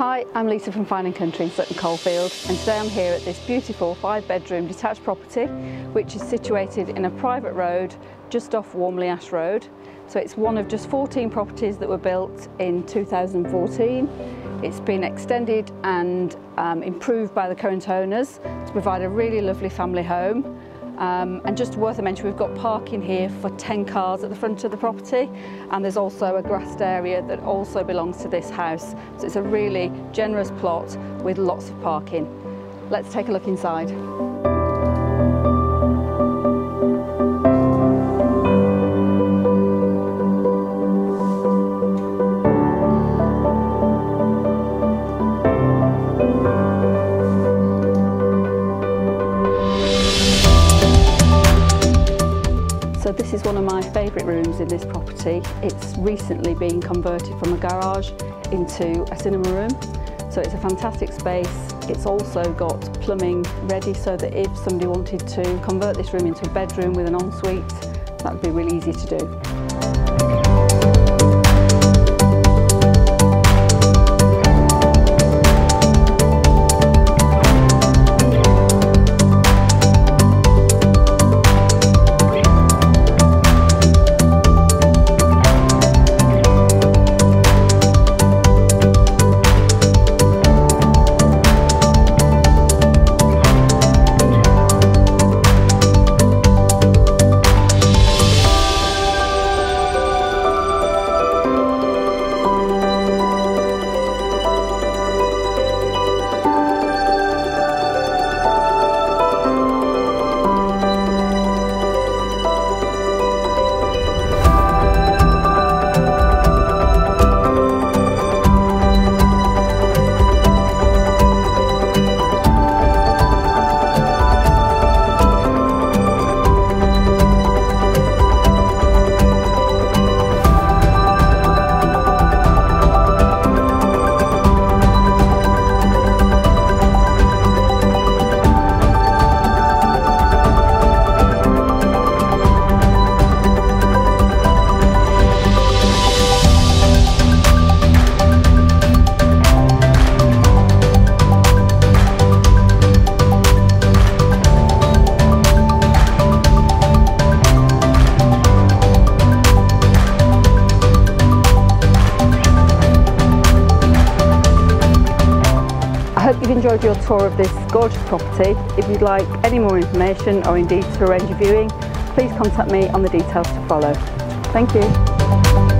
Hi, I'm Lisa from Fine & Country in Sutton Coldfield and today I'm here at this beautiful five bedroom detached property which is situated in a private road just off Walmley Ash Road. So it's one of just 14 properties that were built in 2014. It's been extended and um, improved by the current owners to provide a really lovely family home um, and just worth a mention, we've got parking here for 10 cars at the front of the property and there's also a grassed area that also belongs to this house. So it's a really generous plot with lots of parking. Let's take a look inside. This is one of my favourite rooms in this property. It's recently been converted from a garage into a cinema room. So it's a fantastic space. It's also got plumbing ready so that if somebody wanted to convert this room into a bedroom with an ensuite, that would be really easy to do. Hope you've enjoyed your tour of this gorgeous property. If you'd like any more information or indeed to arrange a viewing, please contact me on the details to follow. Thank you.